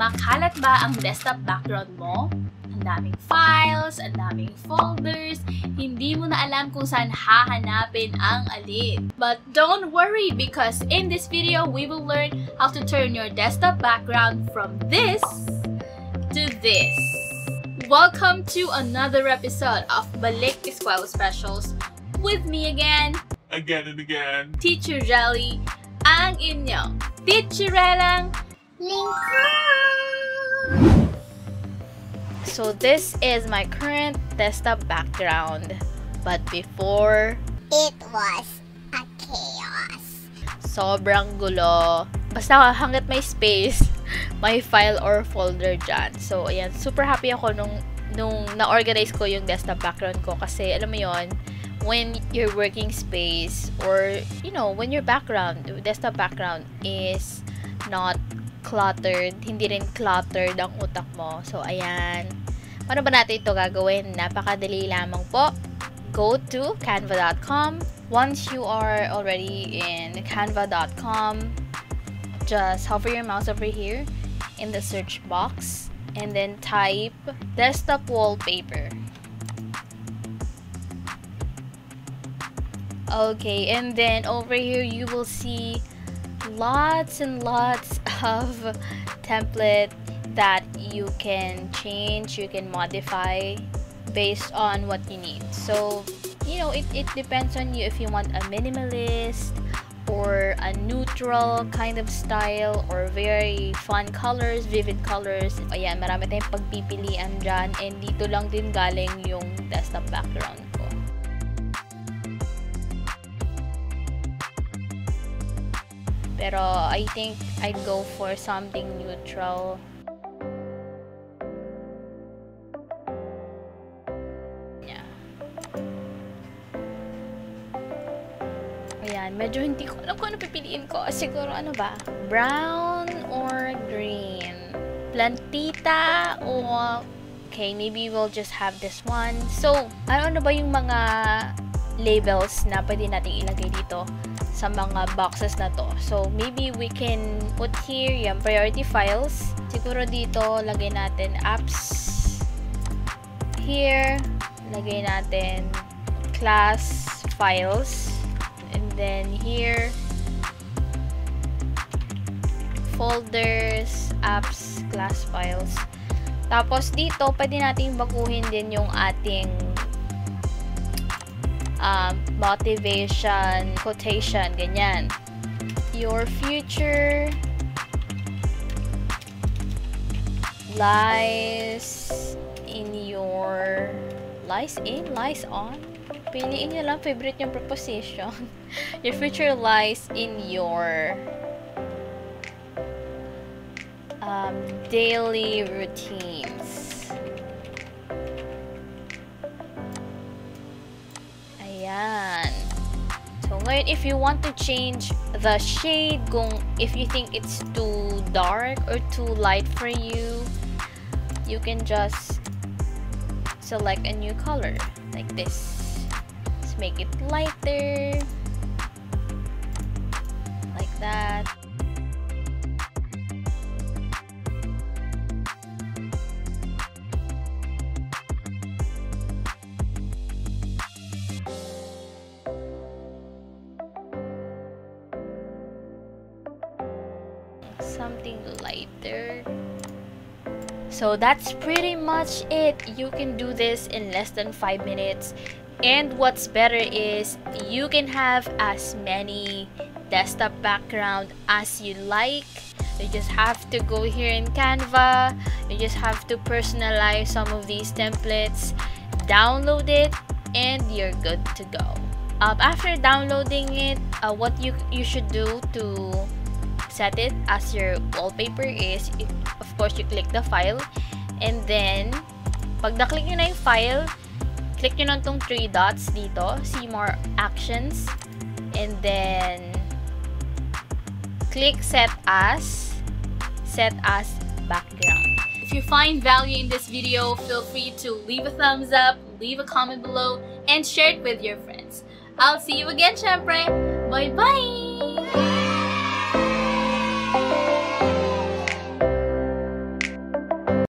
Makalat ba ang desktop background mo? Ang daming files, ang daming folders, hindi mo na alam kung saan hahanapin ang alin. But don't worry because in this video, we will learn how to turn your desktop background from this to this. Welcome to another episode of Balik Eskwela Specials with me again, again and again. Teacher Jelly, ang inyong teacherelang lingkod! So this is my current desktop background. But before, It was a chaos. sobrang gulo. Basta hanggat may space, may file or folder dyan. So, ayan, super happy ako nung, nung na-organize ko yung desktop background ko kasi, alam mo yon when your working space or, you know, when your background, desktop background is not cluttered, hindi rin cluttered ang utak mo. So, ayan. Paano ba natin ito gagawin? Napakadali lamang po. Go to canva.com. Once you are already in canva.com, just hover your mouse over here in the search box and then type desktop wallpaper. Okay, and then over here you will see lots and lots of template that you can change, you can modify based on what you need. So, you know, it, it depends on you if you want a minimalist or a neutral kind of style or very fun colors, vivid colors. Ayan, marami tayong pagpipilian dyan and dito lang din galing yung desktop background Pero I think I'd go for something neutral. Yeah. Ayan, medyo hindi ko alam kung ano pipiliin ko. Siguro ano ba? Brown or green? Plantita or... Okay, maybe we'll just have this one. So, ano, ano ba yung mga labels na pwede nating ilagay dito sa mga boxes na to. So, maybe we can put here yung priority files. Siguro dito, lagay natin apps. Here, lagay natin class files. And then here, folders, apps, class files. Tapos dito, pwede natin baguhin din yung ating um, motivation, quotation, ganyan. Your future lies in your lies in, lies on. Piliin nyo lang favorite yung preposition. your future lies in your um, daily routines. Ngayon, if you want to change the shade, kung if you think it's too dark or too light for you, you can just select a new color, like this. Let's make it lighter. Like that. Something lighter. So that's pretty much it. You can do this in less than 5 minutes. And what's better is you can have as many desktop background as you like. You just have to go here in Canva. You just have to personalize some of these templates, download it, and you're good to go. Um, after downloading it, uh, what you you should do to set it as your wallpaper is, of course, you click the file. And then, pag na-click nyo na yung file, click nyo lang tong three dots dito, see more actions. And then, click set as, set as background. If you find value in this video, feel free to leave a thumbs up, leave a comment below, and share it with your friends. I'll see you again, syempre! Bye-bye!